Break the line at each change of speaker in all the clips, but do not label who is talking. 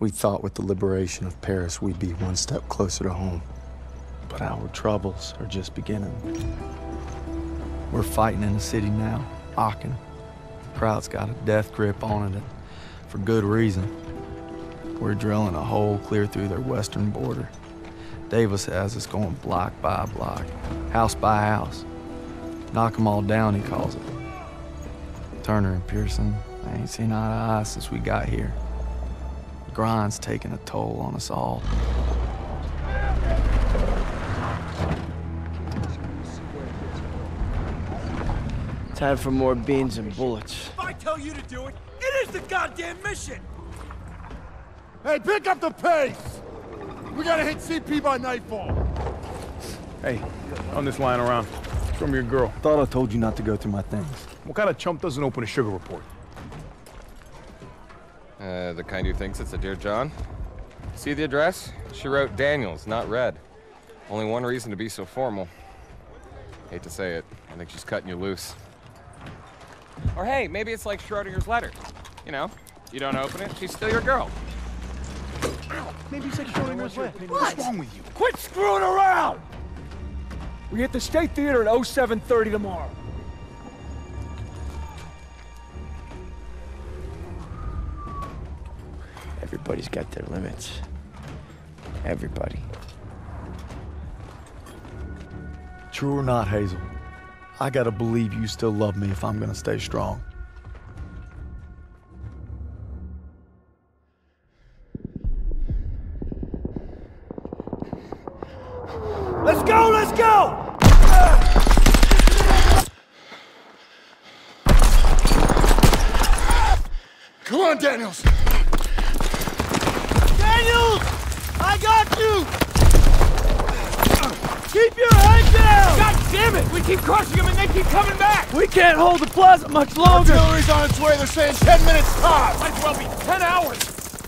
We thought with the liberation of Paris we'd be one step closer to home. But our troubles are just beginning. We're fighting in the city now, Aachen. The crowd's got a death grip on it, for good reason. We're drilling a hole clear through their western border. Davis has us going block by block, house by house. Knock 'em all down, he calls it. Turner and Pierson, I ain't seen eye to eye since we got here. The grind's taking a toll on us all.
Time for more beans and bullets.
If I tell you to do it, it is the goddamn mission!
Hey, pick up the pace! We gotta hit CP by nightfall.
Hey, on this line around. From your girl.
Thought I told you not to go through my things.
What kind of chump doesn't open a sugar report?
Uh, the kind who thinks it's a Dear John. See the address? She wrote Daniels, not Red. Only one reason to be so formal. Hate to say it, I think she's cutting you loose. Or hey, maybe it's like Schrodinger's letter. You know, you don't open it, she's still your girl.
Maybe it's like Schrodinger's letter. What's wrong with you?
Quit screwing around! We hit the State Theater at 0730 tomorrow.
Everybody's got their limits. Everybody.
True or not, Hazel, I gotta believe you still love me if I'm gonna stay strong.
They keep coming back! We can't hold the plaza much longer!
Artillery's on its way. They're saying 10 minutes tops.
Might as well be 10 hours!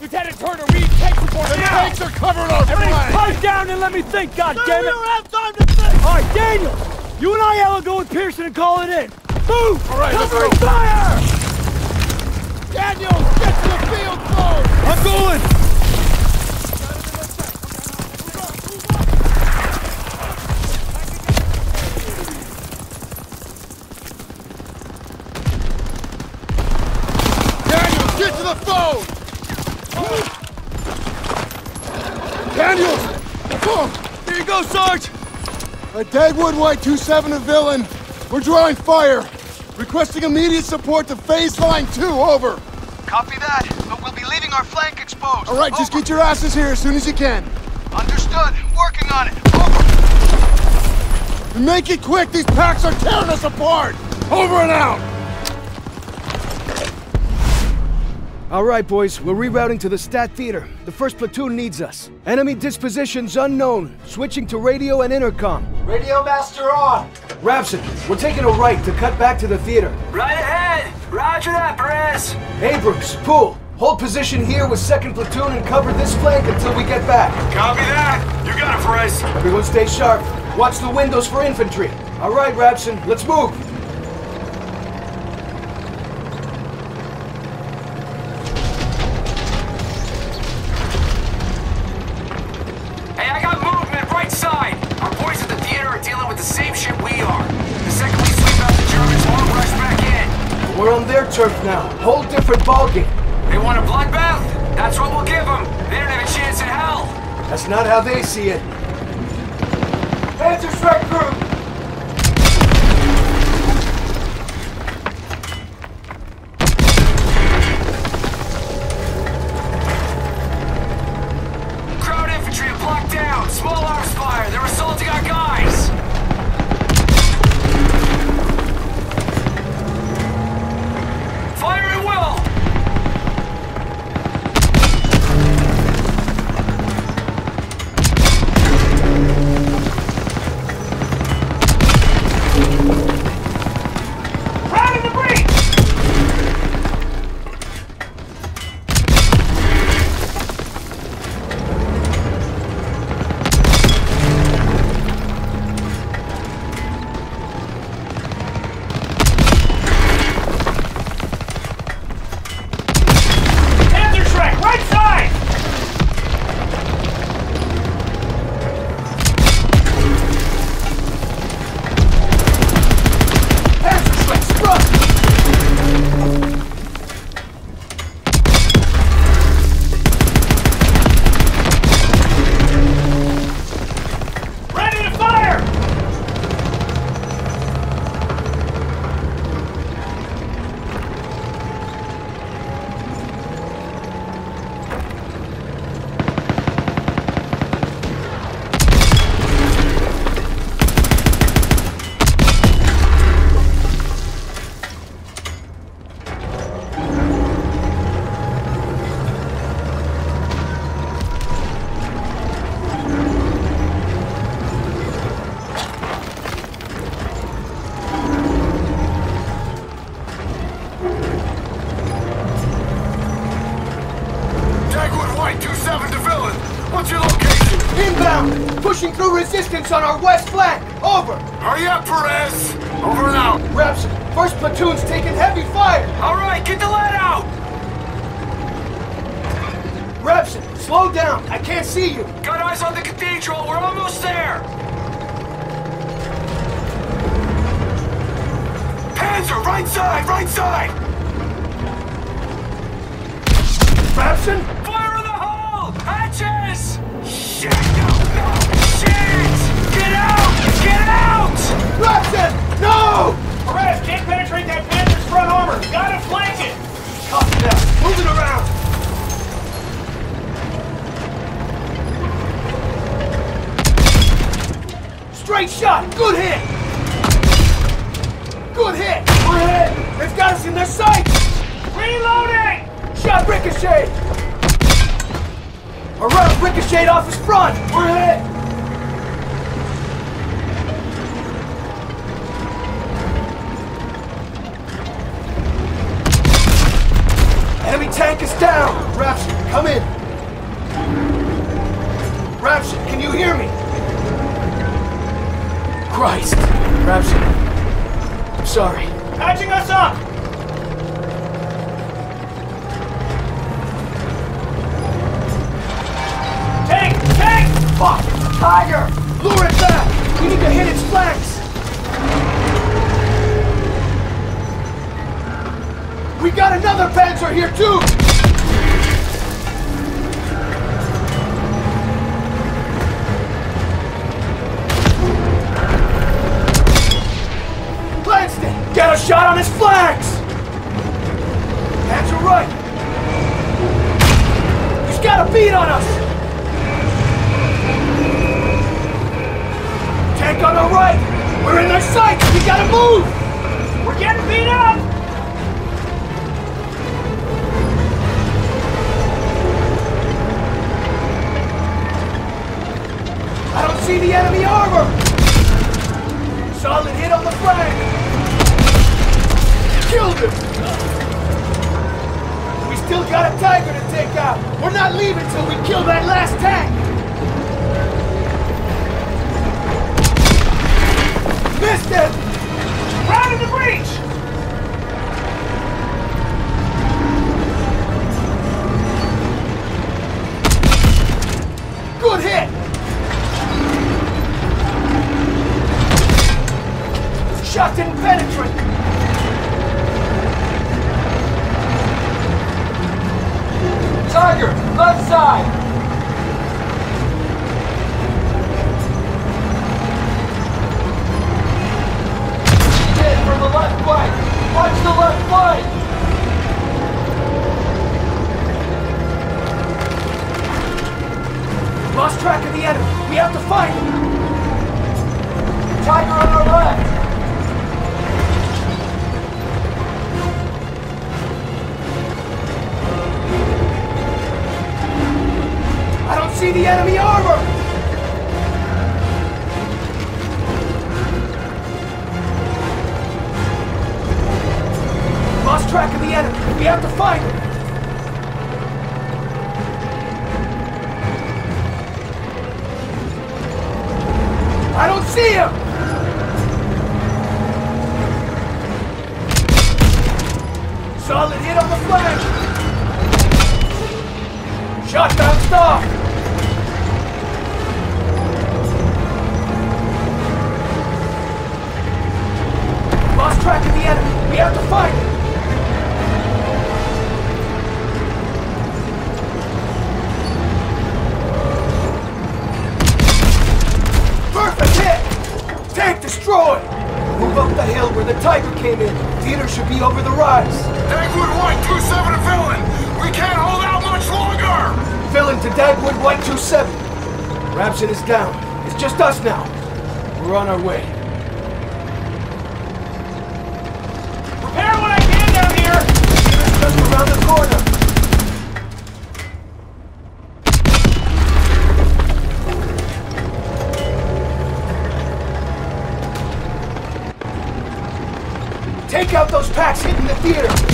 Lieutenant Turner, read tank report
The
now!
tanks are covering our
Everybody
flank.
pipe down and let me think, God damn it! We don't have time to think! All right, Daniel! You and I will go with Pierson and call it in. Move!
All right, let's
Covering
go.
fire!
Daniels, get to the field phone!
I'm going!
Daniels, get to the phone! Daniels! Phone!
Here you go, Sarge!
A Dagwood White 2-7 to Villain. We're drawing fire. Requesting immediate support to phase line 2, over.
Copy that, but we'll be leaving our flank exposed.
All right, just get your asses here as soon as you can.
Understood. Working on it. Over.
And make it quick, these packs are tearing us apart! Over and out!
All right, boys, we're rerouting to the State Theater. The first platoon needs us. Enemy dispositions unknown. Switching to radio and intercom.
Radio master on!
Rapson, we're taking a right to cut back to the theater.
Right ahead! Roger that, Perez!
Abrams, Poole, hold position here with second platoon and cover this flank until we get back.
Copy that! You got it, Perez!
Everyone stay sharp. Watch the windows for infantry. All right, Rapson, let's move.
Small arms fire. They're assaulting our guys.
On our west flank! Over!
Hurry up, Perez! Over and out.
Reps, first platoon's taking heavy fire!
All right, get the lead out!
Reps, slow down! I can't see you!
Got eyes on the cathedral. We're almost there.
Panzer, right side, right side!
Rapson?
Fire in the hole! Hatches! Shit! No, no! Out!
Rapson! No!
Perez can't penetrate that Panther's front armor. Gotta flank it.
Copy that. Moving around! Straight shot! Good hit! Good hit! We're hit! They've got us in their sights!
Reloading!
Shot ricochet! A round ricocheted off his front! We're hit! Enemy tank is down! Rapture, come in! Rapture, can you hear me? Christ! Rapture, I'm sorry.
Patching us up.
Panzer here too! Lanston! Get a shot on his flanks! Panzer right! He's got a beat on us! Tank on the right! We're in their sights! We gotta move!
We're getting beat up!
See the enemy armor! Solid hit on the flank! Killed him! We still got a Tiger to take out! We're not leaving till we kill that last tank! Track of the enemy. We have to find him. I don't see him! Solid hit on the flank! Shot bounced off! Lost track of the enemy. We have to find him. Destroyed! Move up the hill where the Tiger came in. Theater should be over the rise.
Dagwood White, 2-7 to Villain. We can't hold out much longer.
Villain to Dagwood White 2-7. Rapson is down. It's just us now. We're on our way. Theater!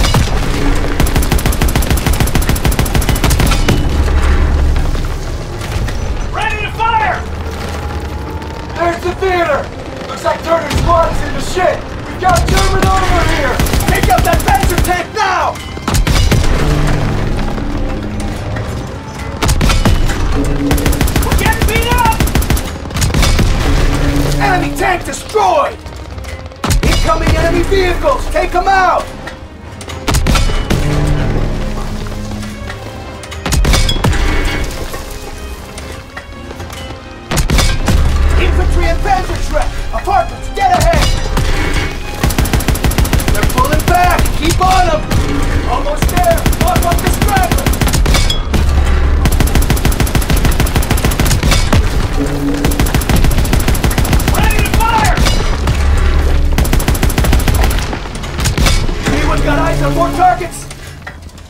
Got eyes on more targets?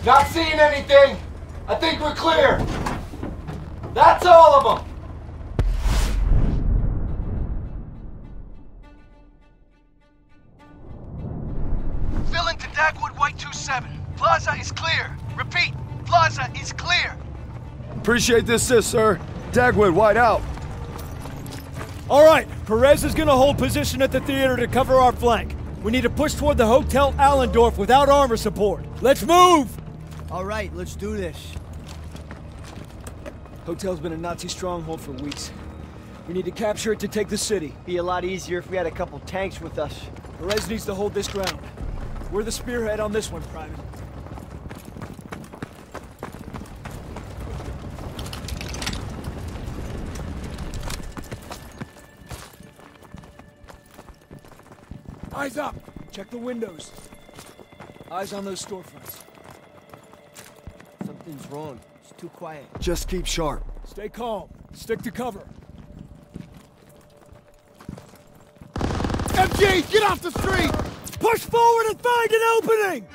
Not seeing anything. I think we're clear. That's all of them.
Villain to Dagwood White 2-7. Plaza is clear. Repeat, Plaza is clear.
Appreciate this, sis, sir. Dagwood, White out.
All right, Perez is gonna hold position at the theater to cover our flank. We need to push toward the Hotel Allendorf without armor support. Let's move!
All right, let's do this.
Hotel's been a Nazi stronghold for weeks. We need to capture it to take the city.
Be a lot easier if we had a couple tanks with us.
Perez needs to hold this ground. We're the spearhead on this one, Private. Eyes up! Check the windows. Eyes on those storefronts.
Something's wrong. It's too quiet.
Just keep sharp.
Stay calm. Stick to cover.
MG, get off the street!
Push forward and find an opening!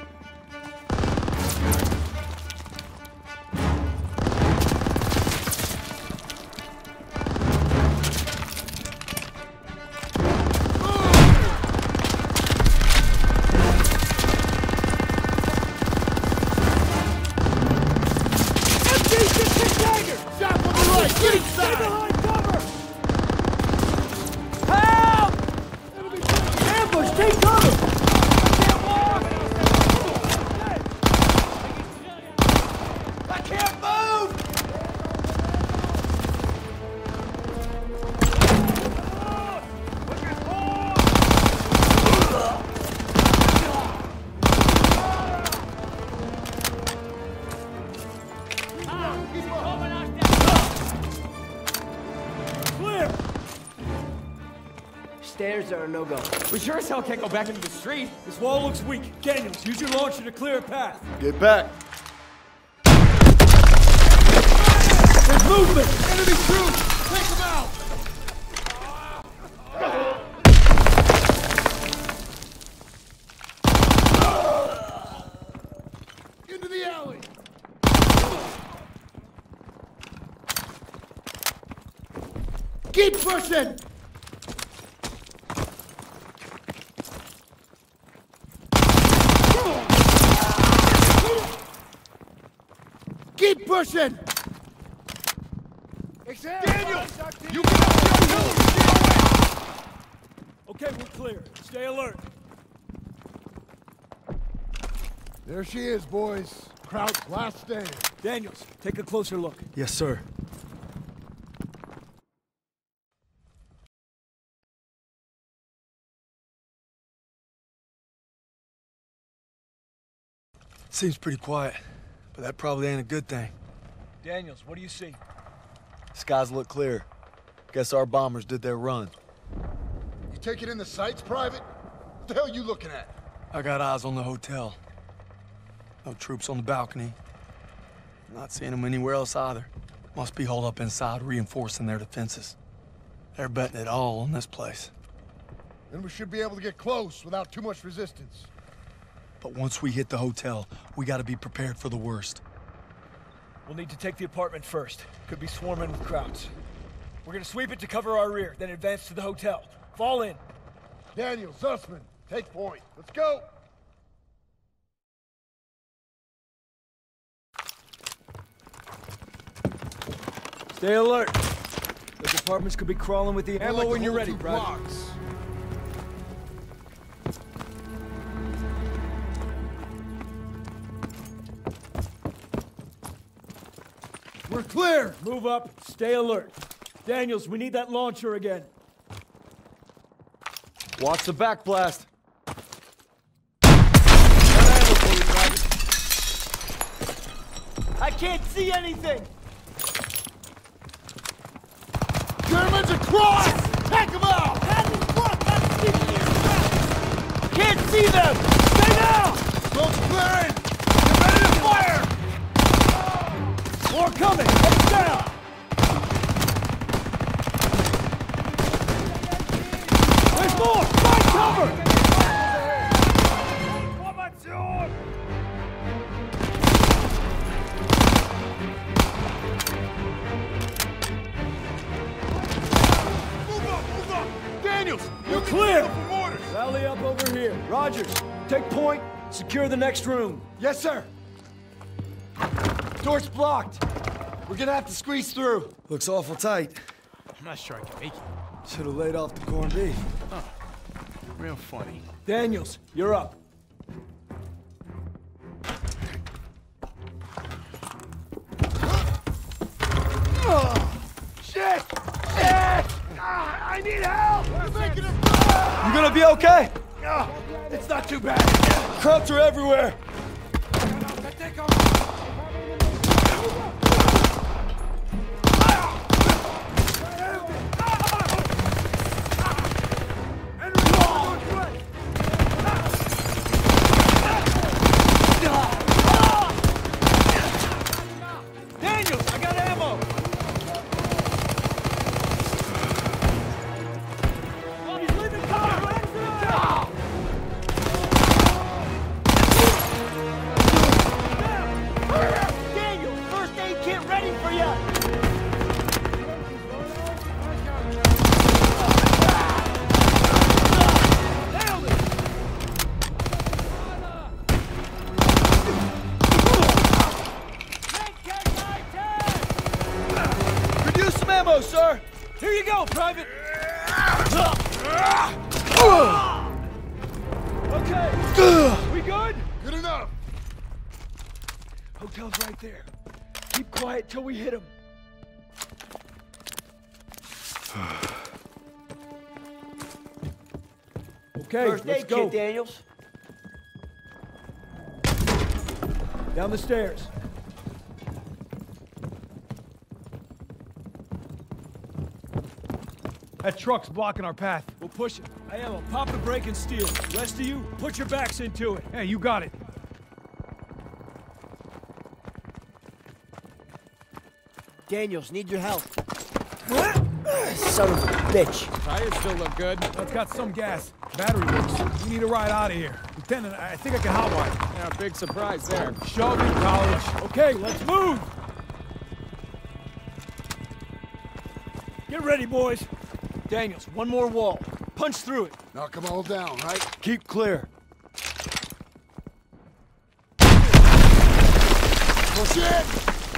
Stairs are a no-go.
We sure as hell can't go back into the street.
This wall looks weak. Daniels, use your launcher to clear a path.
Get back.
There's movement!
Enemy troops! Take them out! Into the alley! Keep pushing! Keep pushing! Daniel! You
Okay, we're clear. Stay alert.
There she is, boys. Kraut's last stand.
Daniels, take a closer look.
Yes, sir. Seems pretty quiet, but that probably ain't a good thing.
Daniels, what do you see?
Skies look clear. Guess our bombers did their run.
You taking in the sights, Private? What the hell you looking at?
I got eyes on the hotel. No troops on the balcony. Not seeing them anywhere else either. Must be holed up inside, reinforcing their defenses. They're betting it all on this place.
Then we should be able to get close without too much resistance.
But once we hit the hotel, we gotta be prepared for the worst.
We'll need to take the apartment first. Could be swarming with crowds. We're gonna sweep it to cover our rear, then advance to the hotel. Fall in.
Daniel, Zussman, take point. Let's go!
Stay alert. The Apartments could be crawling with the ammo
like
when you're ready,
two We're clear!
Move up, stay alert. Daniels, we need that launcher again.
Watch the back blast.
I can't see anything!
Germans across! Take them out!
Can't see them! Stay down!
Smoke's clearing! Get ready to fire!
More coming! Heads down! There's more! Find cover!
Daniels!
You're clear! Rally up over here. Rogers, take point. Secure the next room.
Yes, sir. Door's blocked. We're gonna have to squeeze through.
Looks awful tight.
I'm not sure I can make it.
Should have laid off the corned beef.
Real funny.
Daniels, you're up.
Shit! Shit! Ah, I need help!
You're gonna be okay?
Ah, it's not too bad.
Crops are everywhere.
Go.
kit, Daniels.
Down the stairs.
That truck's blocking our path.
We'll push it. I am. Pop the brake and steer. Rest of you, put your backs into it.
Hey, you got it.
Daniels, need your help. Son of a bitch.
Tires still look good.
It's got some gas. Battery works. We need a ride out of here. Lieutenant, I think I can hotwire.
Yeah, big surprise there.
Shove it, college.
Okay, let's move. Get ready, boys. Daniels, one more wall. Punch through it.
Knock them all down, right?
Keep clear.
Push in!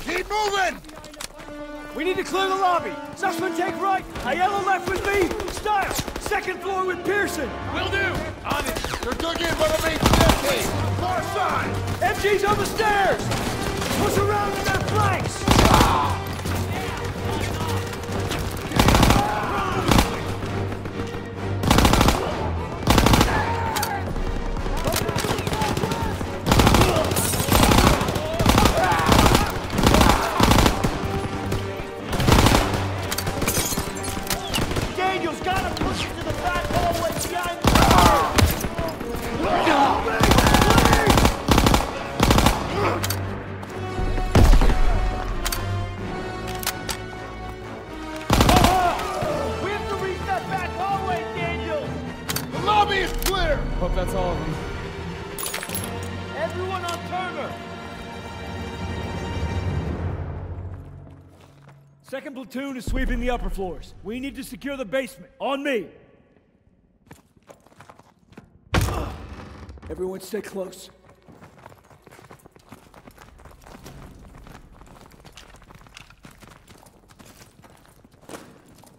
Keep moving!
We need to clear the lobby. Zussman, take right. Aiello left with me. Stiles, second floor with Pierson.
Will do. On it.
They're dug in by the main staircase! Far side!
MG's on the stairs. Push around to their flanks. Platoon is sweeping the upper floors. We need to secure the basement. On me! Everyone stay close.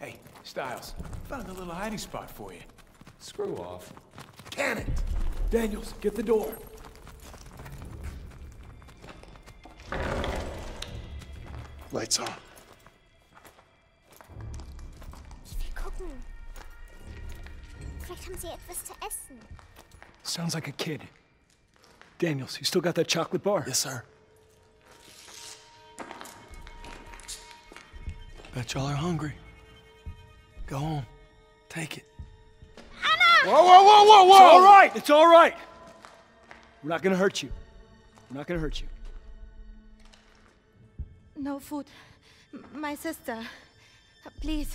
Hey, Stiles, found a little hiding spot for you.
Screw off.
Can it! Daniels, get the door.
Lights on.
Vielleicht haben sie etwas zu essen.
Sounds like a kid. Daniels, you still got that chocolate bar?
Yes, sir. Bet y'all are hungry. Go home. Take it.
Whoa, whoa, whoa, whoa, whoa!
It's all right. It's all right. We're not gonna hurt you. We're not gonna hurt you.
No food. M- My sister. Please.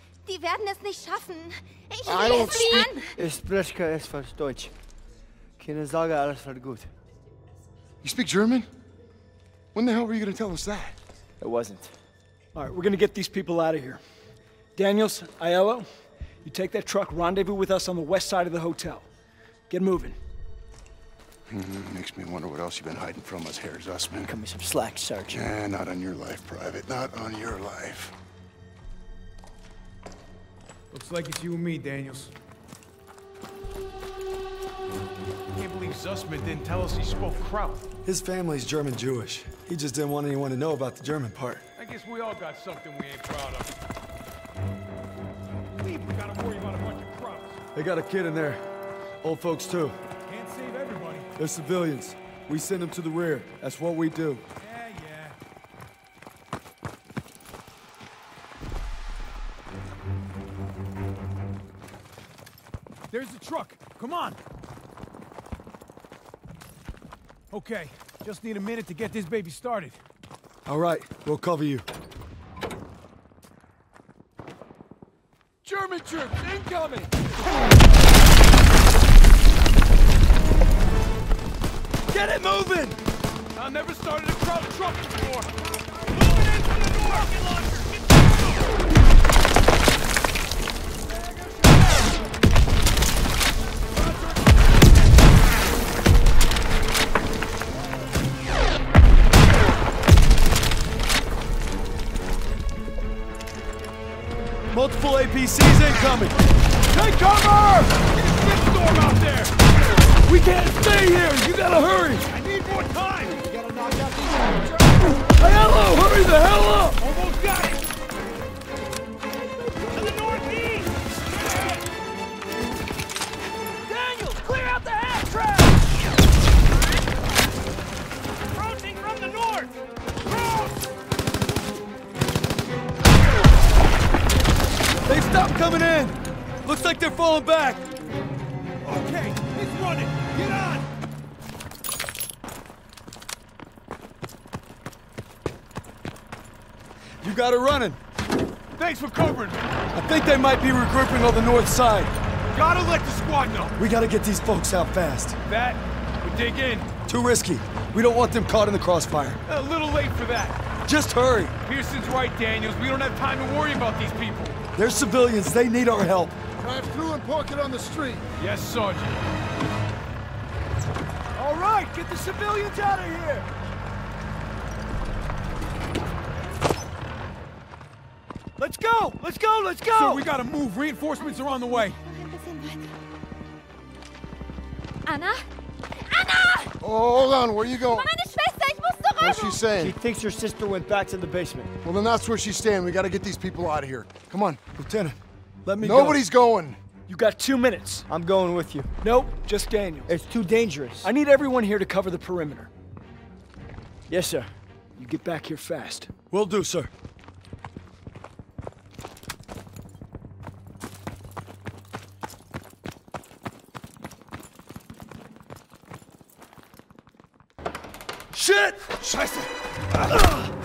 Die werden es nicht schaffen. Ich
I
will
don't
sie an.
Ich spreche etwas Deutsch. Keine Sorge, alles wird gut.
You speak German? When the hell were you gonna tell us that?
It wasn't.
All right, we're gonna get these people out of here. Daniels, Aiello, you take that truck, rendezvous with us on the west side of the hotel. Get moving.
Mhm, Makes me wonder what else you've been hiding from us, Herr Zussman.
Cut me some slack, Sergeant.
Nah, not on your life, Private. Not on your life.
Looks like it's you and me, Daniels. Can't believe Zussman didn't tell us he spoke Kraut.
His family's German Jewish. He just didn't want anyone to know about the German part.
I guess we all got something we ain't proud of. Leave, we gotta worry about a bunch of Krauts.
They got a kid in there. Old folks, too.
Can't save everybody.
They're civilians. We send them to the rear. That's what we do.
Come on. Okay, just need a minute to get this baby started.
All right, we'll cover you.
German troops incoming!
Get it moving!
I've never started a crowd truck before. Moving in from the north!
APCs incoming!
Take cover! Get storm out there!
We can't stay here! You gotta hurry!
I need more time! We gotta knock out these
Hello! Hurry the hell up! Coming in! Looks like they're falling back!
Okay, he's running! Get on!
You got it running!
Thanks for covering me!
I think they might be regrouping on the north side.
Gotta let the squad know!
We gotta get these folks out fast.
That, we dig in.
Too risky. We don't want them caught in the crossfire.
A little late for that.
Just hurry.
Pierson's right, Daniels. We don't have time to worry about these people.
They're civilians. They need our help.
Drive through and park it on the street.
Yes, Sergeant.
All right, get the civilians out of here. Let's go! Let's go! Let's go!
So we gotta move. Reinforcements are on the way.
Ein bisschen. Anna? Anna!
Oh, hold on. Where you going?
Meine Schwester, ich muss zurück!
What's she saying?
She thinks your sister went back to the basement.
Well, then that's where she's staying. We gotta get these people out of here. Come on.
Lieutenant, let me
Nobody's going.
You got two minutes.
I'm going with you.
Nope, just Daniel.
It's too dangerous.
I need everyone here to cover the perimeter.
Yes, sir.
You get back here fast.
go. Will do, sir. Shit!
Scheiße!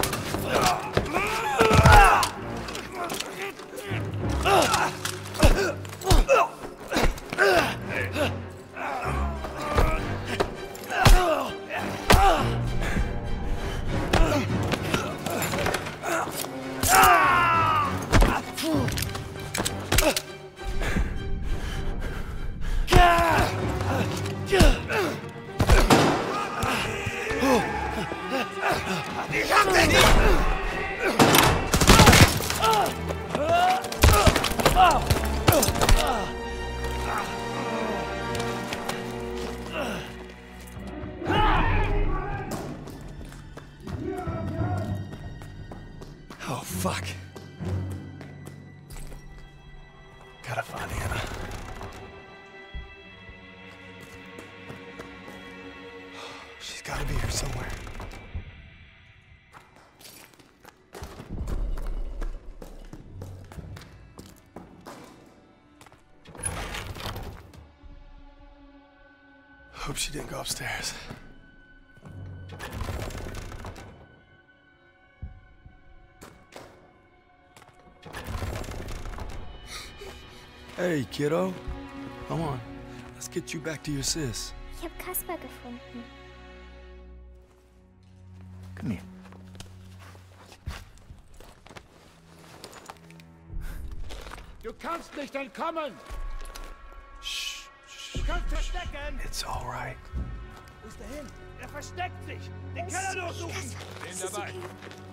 Gotta find Anna. She's gotta be here somewhere. Hope she didn't go upstairs. Hey, kiddo. Come on. Let's get you back to your sis.
Ich habe Kasper gefunden.
Come here.
Du kannst nicht entkommen! Du kannst verstecken!
It's all right.
Wo ist er hin? Er versteckt sich! Den Keller durchsuchen! Den dabei!
I'll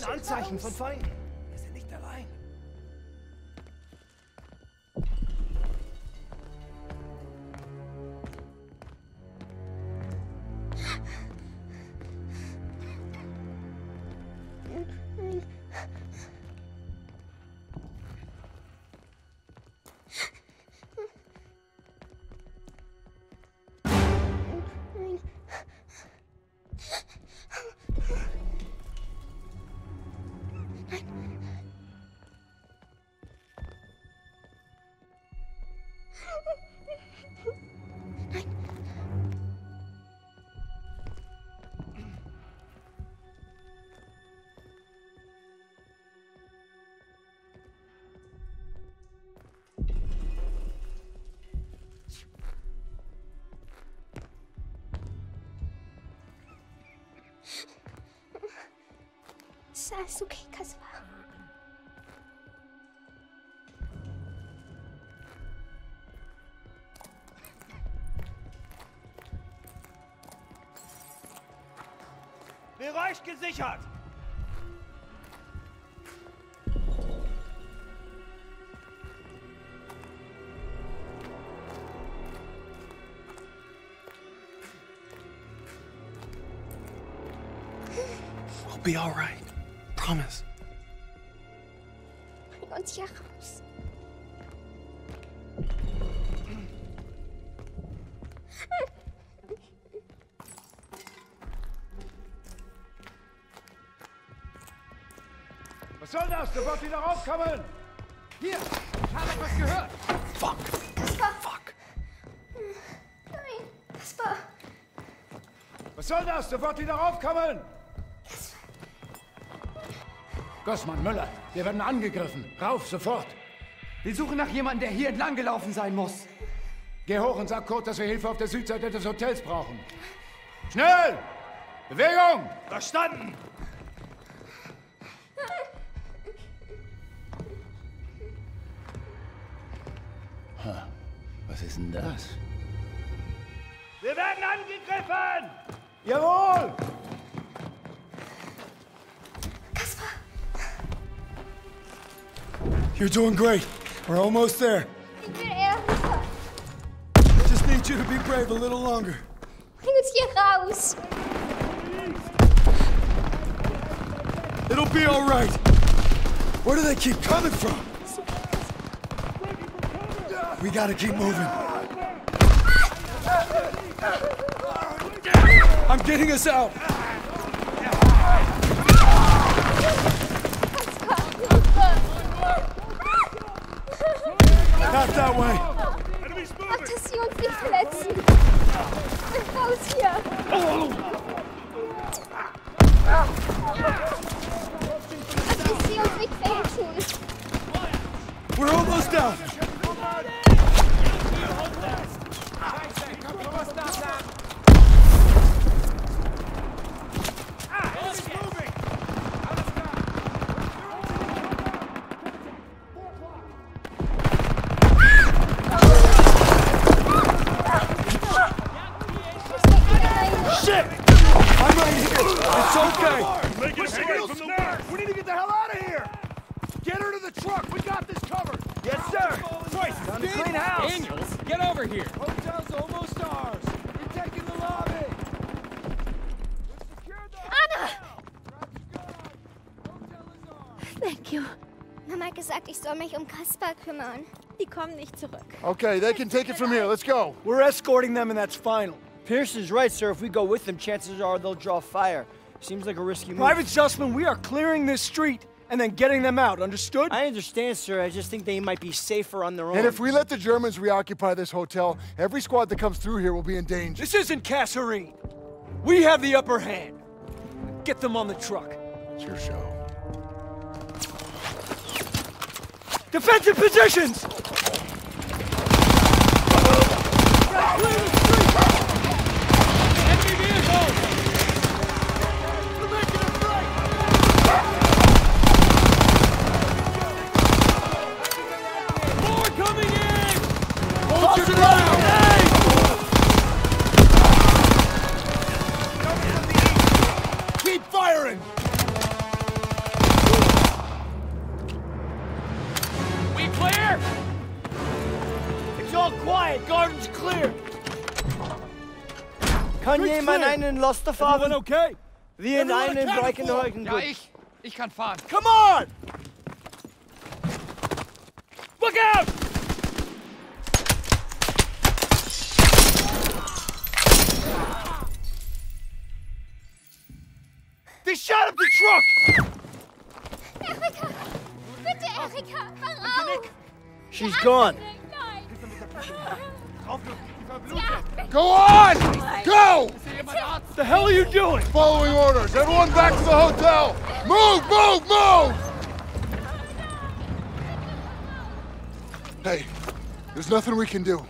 Kein Anzeichen von Feinden.
Ist alles okay, Kasper?
Bereich gesichert!
We'll be all right.
Was soll das? Sofort wieder raufkommen! Hier! Ich habe etwas gehört!
Fuck!
Kasper!
Fuck!
Nein, Kasper!
Was soll das? Sofort wieder raufkommen! Gossmann, Müller, wir werden angegriffen. Rauf, sofort!
Wir suchen nach jemandem, der hier entlang gelaufen sein muss.
Geh hoch und sag Kurt, dass wir Hilfe auf der Südseite des Hotels brauchen. Schnell! Bewegung! Verstanden!
You're doing great. We're almost there.
Ich will Ärger.
Just need you to be brave a little longer.
Bring uns hier raus.
It'll be all right. Where do they keep coming from? We gotta keep moving. I'm getting us out. Not that way.
Mach, dass sie uns nicht verletzen. Raus hier. Mach, dass sie uns nicht wehtun.
We're almost out.
main house!
Daniels, get over here!
Hotel's almost ours. We're taking the lobby.
Anna! Thank you. Mama hat gesagt, ich soll mich um Kaspar kümmern. Die kommen nicht zurück.
Okay, they can take it from here. Let's go.
We're escorting them and that's final.
Pierson's right, sir. If we go with them, chances are they'll draw fire. Seems like a risky move.
Private Zussman, we are clearing this street and then getting them out, understood?
I understand, sir. I just think they might be safer on their own.
And if we let the Germans reoccupy this hotel, every squad that comes through here will be in danger.
This isn't Kasserine. We have the upper hand. Get them on the truck.
It's your show.
Defensive positions!
Kann jemand
clear.
einen Laster fahren?
Okay?
Wir in
accounted
Breckenheugen.
Ja, ich. Ich kann fahren.
Come on! Look out! They shot up the truck!
Erika! Bitte, Erika! Mach auf!
She's gone.
Nein!
Go on! Go!
What The hell are you doing?
Following orders. Everyone back to the hotel. Move, move, move! Hey, there's nothing we can do.